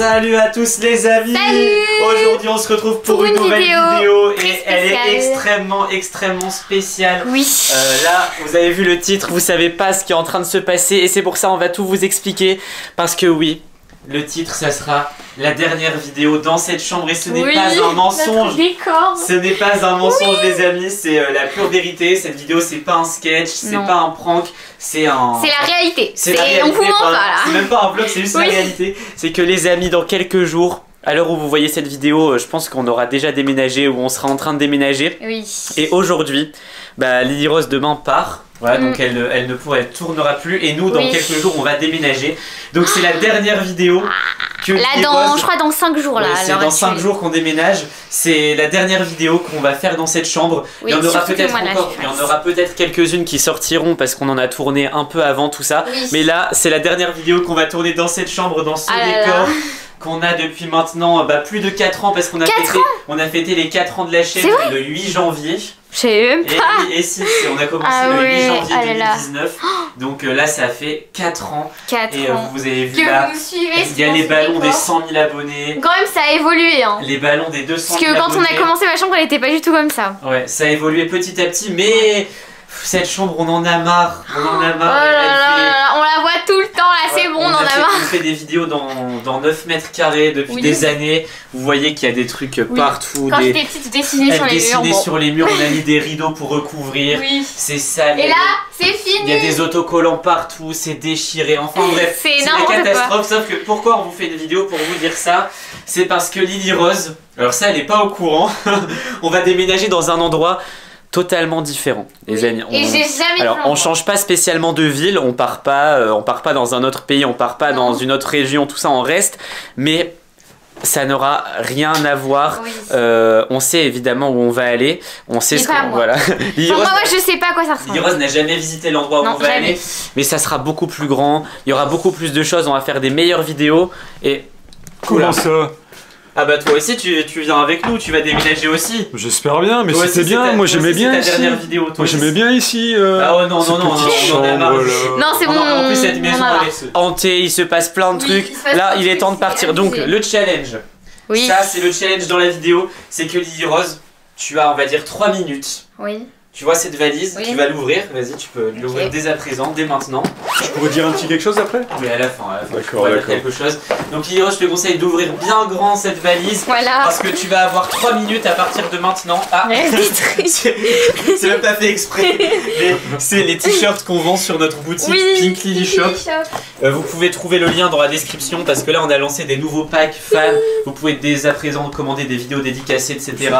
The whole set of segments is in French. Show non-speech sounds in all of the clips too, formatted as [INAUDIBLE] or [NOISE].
Salut à tous les amis. Aujourd'hui on se retrouve pour, Pour une, une nouvelle vidéo et elle est extrêmement extrêmement spéciale. Oui. Euh, là, vous avez vu le titre, vous savez pas ce qui est en train de se passer et c'est pour ça on va tout vous expliquer parce que oui, le titre ça sera la dernière vidéo dans cette chambre et ce n'est Oui, pas un mensonge. Décor. Ce n'est pas un mensonge les amis, c'est euh, la pure vérité. Cette vidéo c'est pas un sketch, c'est pas un prank, c'est un C'est la réalité. c'est la réalité. On vous ment pas C'est même pas un vlog, c'est juste Oui. la réalité. C'est que les amis, dans quelques jours, à l'heure où vous voyez cette vidéo, euh, je pense qu'on aura déjà déménagé ou on sera en train de déménager. Oui. Et aujourd'hui, bah, Lily Rose demain part. Voilà, Mm. donc elle, elle ne pourra, elle tournera plus. Et nous, dans Oui. quelques jours, on va déménager. Donc c'est la dernière vidéo que Là, dans, je crois, dans 5 jours là. Ouais, c'est dans 5 actuelle. jours qu'on déménage. C'est la dernière vidéo qu'on va faire dans cette chambre. Oui, il y en aura peut-être encore, je il y en fasse. aura peut-être quelques-unes qui sortiront parce qu'on en a tourné un peu avant tout ça. Oui. Mais là, c'est la dernière vidéo qu'on va tourner dans cette chambre, dans ce Ah là décor là. [LAUGHS] qu'on a depuis maintenant bah, plus de 4 ans parce qu'on a, 4 fêté, on a fêté les 4 ans de la chaîne le 8 janvier. Je sais même Et, pas. oui, et si, si, on a commencé Ah le 8 ouais, janvier ah là là. 2019. Donc euh, là, ça fait 4 ans. 4 Et euh, vous avez vu Que là, vous me suivez. il y a les ballons des décor. 100 000 abonnés. Quand même, ça a évolué. Hein. Les ballons des 200 Parce 000 que quand on a abonnés. commencé ma chambre, elle était pas du tout comme ça. Ouais, ça a évolué petit à petit, mais cette chambre, on en a marre. On en a Oh marre. là là fait- c'est Ouais, bon, on en a fait, marre. on fait des vidéos dans, dans 9 mètres carrés depuis Oui. des années. Vous voyez qu'il y a des trucs Oui. partout. Quand des... j'étais petite, je dessinais sur les murs. dessinait bon. sur les murs, on a mis des rideaux pour recouvrir. Oui. C'est sale. Et là, c'est il y a fini. des autocollants partout, c'est déchiré. Enfin bref, C'est la quoi. catastrophe. Sauf que pourquoi on vous fait une vidéo pour vous dire ça? C'est parce que Lily Rose, alors ça elle est pas au courant, [LAUGHS] on va déménager dans un endroit totalement différent, les amis. Et On- j'ai jamais alors, on change pas spécialement de ville, on part pas, euh, on part pas dans un autre pays, on part pas Non. dans une autre région, tout ça, on reste. Mais ça n'aura rien à voir. Oui. Euh, on sait évidemment où on va aller. On sait ce qu'on moi. voilà. [LAUGHS] Moi, moi, je sais pas à quoi ça ressemble. Rose n'a jamais visité l'endroit où Non, on va jamais. aller, mais ça sera beaucoup plus grand. Il y aura beaucoup plus de choses. On va faire des meilleures vidéos et Comment ça? Ah bah toi aussi tu, tu viens avec nous. Tu vas déménager aussi. J'espère bien, mais c'était bien. Moi j'aimais bien c'est ici. ta dernière vidéo. toi Moi j'aimais bien ici. euh, Ah ouais, non, non, non. Non, c'est bon. non, en plus cette on maison est hantée, il se passe plein de trucs. Là, il est temps de partir. Donc le challenge. Oui. Ça c'est le challenge dans la vidéo, c'est que Lily Rose, tu as on va dire 3 minutes. Oui. Tu vois cette valise, Oui. tu vas l'ouvrir. Vas-y, tu peux l'ouvrir dès à présent, dès maintenant. Je pourrais dire un petit quelque chose après Oui, à la fin, fin, tu D'accord, d'accord. quelque chose. Donc Lily Rose, je te conseille d'ouvrir bien grand cette valise. Voilà. Parce que tu vas avoir 3 minutes à partir de maintenant. Ah, [LAUGHS] c'est même pas fait exprès. mais C'est les t-shirts qu'on vend sur notre boutique Oui. Pink Lily Shop. Euh, vous pouvez trouver le lien dans la description parce que là on a lancé des nouveaux packs fans. Vous pouvez dès à présent commander des vidéos dédicacées, etc.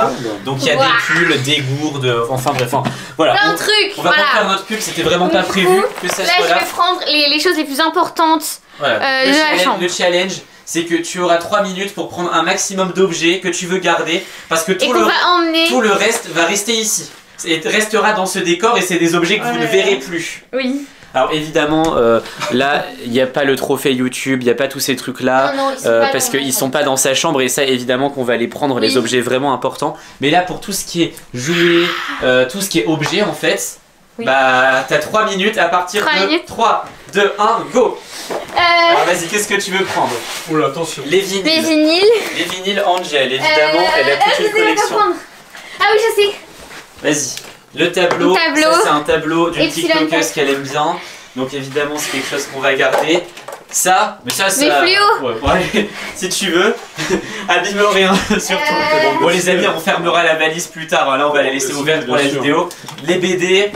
Donc il y a des pulls, des gourdes, enfin bref. enfin, voilà. Plein On- trucs. On va pas faire Voilà. notre pub, c'était vraiment pas prévu que ça Là, soit là. Prendre les, les choses les plus importantes. Voilà. euh, le, de la challenge, chambre. le challenge, c'est que tu auras 3 minutes pour prendre un maximum d'objets que tu veux garder parce que tout le, emmener. tout le reste va rester ici. Et restera dans ce décor et c'est des objets que vous ne verrez plus. Oui. Alors évidemment, euh, là, il n'y a pas le trophée YouTube, il n'y a pas tous ces trucs-là. Euh, parce qu'ils sont pas dans sa chambre et ça évidemment qu'on va les prendre les objets vraiment importants mais là pour tout ce qui est jouets euh, tout ce qui est objet en fait Oui. bah t'as 3 minutes à partir de minutes. 3 2 1 go Euh, alors vas-y qu'est-ce que tu veux prendre Oula, attention. les vinyles des vinyles. les vinyles Angel évidemment Euh, elle a toute je une collection prendre. Ah oui, je sais. vas-y le tableau, Le tableau. ça c'est un tableau d'une TikTokeuse qu'elle aime bien donc évidemment c'est quelque chose qu'on va garder ça mais ça ça Mes fluos. ouais, bon, allez, [LAUGHS] si tu veux [LAUGHS] abîme rien [LAUGHS] surtout Euh, Bon les amis, on fermera la valise plus tard. hein. Là, on va la laisser ouverte pour la sûr. vidéo. Les BD.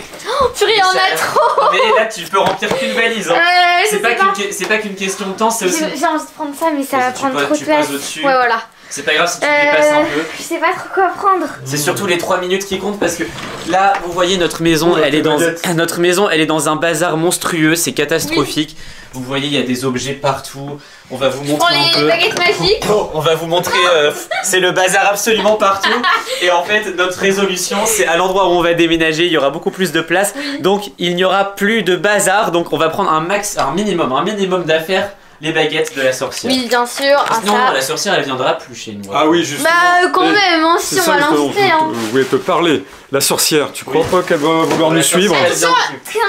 Purée, y en ça- a trop. Mais là, tu peux remplir qu'une valise. hein. Euh, C'est pas pas. qu'une c'est pas qu'une question de temps, c'est aussi. J'ai envie de prendre ça, mais ça va prendre trop de place. Ouais, voilà. C'est pas grave si tu Euh, dépasses un peu. Je sais pas trop quoi prendre. C'est surtout les 3 minutes qui comptent parce que là, vous voyez notre maison, Oh, elle est dans notre maison, elle est dans un bazar monstrueux, c'est catastrophique. Vous voyez, il y a des objets partout. On va vous montrer un les, peu. les baguettes magiques. Bon, [LAUGHS] on va vous montrer, euh, c'est le bazar absolument partout. [LAUGHS] Et en fait, notre résolution, c'est à l'endroit où on va déménager, il y aura beaucoup plus de place. Donc, il n'y aura plus de bazar. Donc, on va prendre un max, un minimum, un minimum d'affaires les baguettes de la sorcière. Oui, bien sûr. Non, ça. la sorcière elle viendra plus chez nous. Ah oui, justement. Bah, euh, quand Eh, même, hein, si on va l'inviter. Hein. je, je voulais te parler. La sorcière, tu crois Oui. pas qu'elle va vouloir nous suivre. Très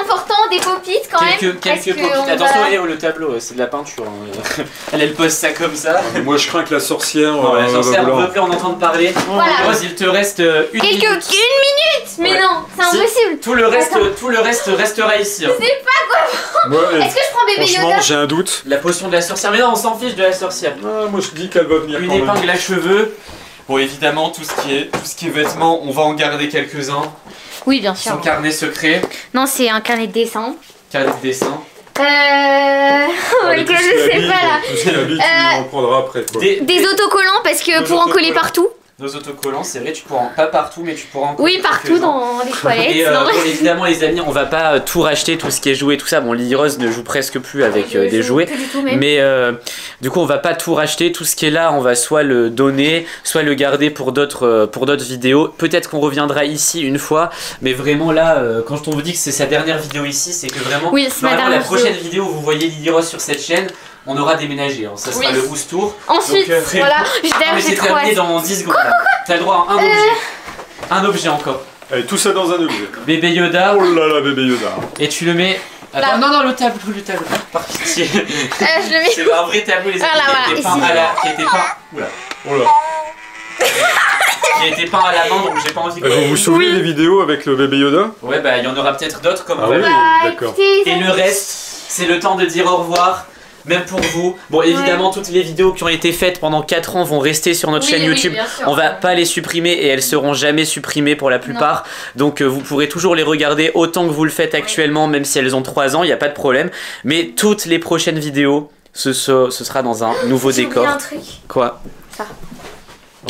important, des popites quand Quelques, même. quelques parce que on Attention, va- eh, oh, le tableau, c'est de la peinture. hein. [LAUGHS] elle, elle pose ça comme ça. Mais Moi je crains que la sorcière, Non, euh, la va sorcière, on vouloir- veut plus en entendre parler. Voilà. Rose, il te reste euh, une Quelques... minute. Une minute Mais Ouais. non, c'est Si. impossible. Tout le reste, Attends. tout le reste restera ici. hein. Eh, Est-ce que je prends bébé franchement, j'ai un doute. La potion de la sorcière, mais non, on s'en fiche de la sorcière. Ah, moi je dis qu'elle va venir Une quand même. épingle à cheveux. Bon, évidemment, tout ce qui est, tout ce qui est vêtements, on va en garder quelques-uns. Oui, bien Son carnet secret, Non, c'est un carnet de dessin. carnet de dessin. Euh. [LAUGHS] Oh my god, je sais pas là. Euh, en prendras après quoi. Des, Des des- autocollants parce que Des pour en coller partout. Nos autocollants, c'est vrai, tu pourras en, pas partout, mais tu pourras en Oui, partout dans les toilettes. Et euh, non. bon, évidemment, les amis, on va pas euh, tout racheter, tout ce qui est jouet, tout ça. Bon, Lily Rose ne joue presque plus avec euh, des joue jouets. du tout. Mais euh, du coup, on va pas tout racheter. Tout ce qui est là, on va soit le donner, soit le garder pour d'autres pour d'autres vidéos. Peut-être qu'on reviendra ici une fois, mais vraiment là, quand on vous dit que c'est sa dernière vidéo ici, c'est que vraiment, Oui, normalement, la prochaine vidéo où vous voyez Lily Rose sur cette chaîne, on aura déménagé. hein. Ça sera Oui. le House Tour. Ensuite, Donc, euh, voilà, [LAUGHS] j'ai terminé dans 10 secondes. T'as le droit à un Euh. objet. Un objet encore. Allez, tout ça dans un objet. Bébé Yoda. Oh là là, bébé Yoda. Et tu le mets. Attends, Là. non, non, le tableau, le tableau. Par pitié. [LAUGHS] Euh, je le mets. C'est un vrai tableau, les amis, Voilà, qui a été voilà, peint ici. à la. Qui a été peint. Oula. Oh là. Qui a été peint à la main, donc j'ai pas envie Eh, Vous vous souvenez des vidéos avec le bébé Yoda? Ouais, bah, il y en aura peut-être d'autres comme Ah oui. Bah, d'accord. Et le reste, c'est le temps de dire au revoir. Même pour vous. Bon, évidemment, toutes les vidéos qui ont été faites pendant 4 ans vont rester sur notre Oui, chaîne YouTube. sûr. On va pas les supprimer et elles seront jamais supprimées pour la plupart. Donc euh, vous pourrez toujours les regarder autant que vous le faites actuellement, même si elles ont 3 ans, il n'y a pas de problème. Mais toutes les prochaines vidéos, ce, ce- ce sera dans un nouveau J'ai oublié décor. un truc. Quoi? Ça.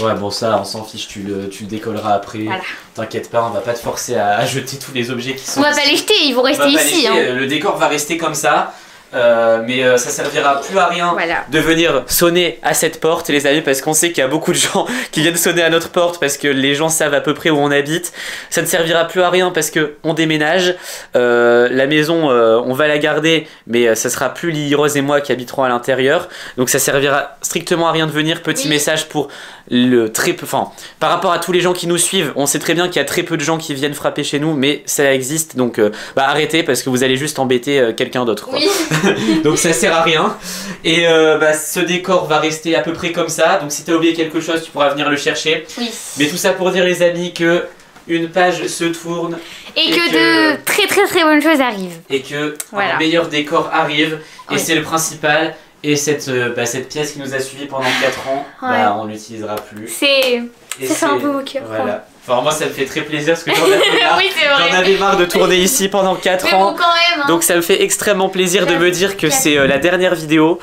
Ouais, bon, ça, on s'en fiche, tu le, tu le décolleras après. Voilà. T'inquiète pas, on va pas te forcer à, [LAUGHS] à jeter tous les objets qui sont On va ici. pas les jeter, ils vont rester ici. Hein. Le décor va rester comme ça. Euh, mais euh, ça servira plus à rien Voilà. de venir sonner à cette porte, les amis, parce qu'on sait qu'il y a beaucoup de gens [LAUGHS] qui viennent sonner à notre porte parce que les gens savent à peu près où on habite. Ça ne servira plus à rien parce que on déménage. Euh, la maison, euh, on va la garder, mais ça sera plus Lily Rose et moi qui habiterons à l'intérieur. Donc ça servira strictement à rien de venir. Petit Oui. message pour le très peu. Enfin, par rapport à tous les gens qui nous suivent, on sait très bien qu'il y a très peu de gens qui viennent frapper chez nous, mais ça existe. Donc bah, arrêtez parce que vous allez juste embêter quelqu'un d'autre. Oui. [LAUGHS] [LAUGHS] Donc ça sert à rien. Et euh, bah, ce décor va rester à peu près comme ça. Donc si t'as oublié quelque chose, tu pourras venir le chercher. oui. Mais tout ça pour dire les amis que une page se tourne Et Et que que- de très très très bonnes choses arrivent. et que Voilà. un meilleur décor arrive. Et c'est le principal. Et cette, euh, bah, cette pièce qui nous a suivis pendant 4 ans, bah, on l'utilisera plus. C'est. Et Ça fait un c'est- peu au cœur, Voilà. Enfin moi ça me fait très plaisir parce que j'en avais marre. [LAUGHS] oui, J'en avais marre de tourner ici pendant 4 Mais ans. bon, quand même. Hein. Donc ça me fait extrêmement plaisir de me dire que c'est euh, la dernière vidéo.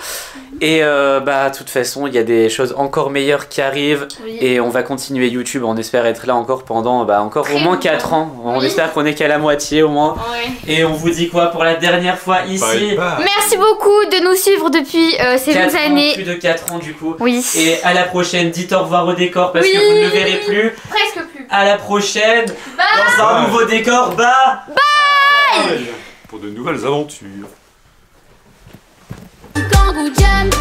Et euh, bah de toute façon il y a des choses encore meilleures qui arrivent Oui. et on va continuer YouTube. On espère être là encore pendant bah, encore au moins longtemps. 4 ans. On Oui. espère qu'on est qu'à la moitié au moins. Et on vous dit quoi pour la dernière fois ici Bye bye. Merci beaucoup de nous suivre depuis euh, ces ans, années. plus de 4 ans du coup. Oui. Et à la prochaine, dites au revoir au décor parce Oui. que vous ne le verrez plus. À la prochaine dans un Bye. nouveau décor. Bah Pour de nouvelles aventures. Kangoo jump